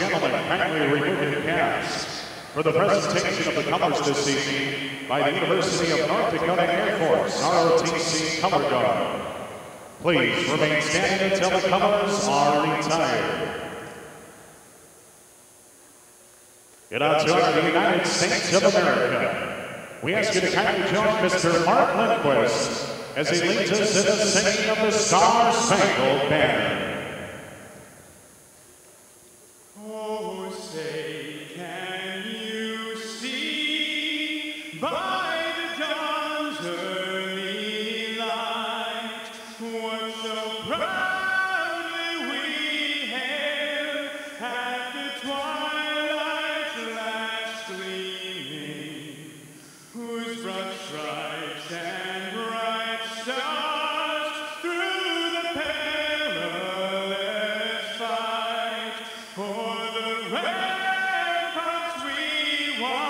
gentlemen, kindly remove your caps for the presentation of the colors this evening by the University of North Dakota Air Force ROTC Color Guard. Please remain standing until the colors are retired. And out to our United States of America, we ask you to kindly join Mr. Mark Lindquist as he leads us in the singing of the Star Spangled Banner. For the ramparts we watched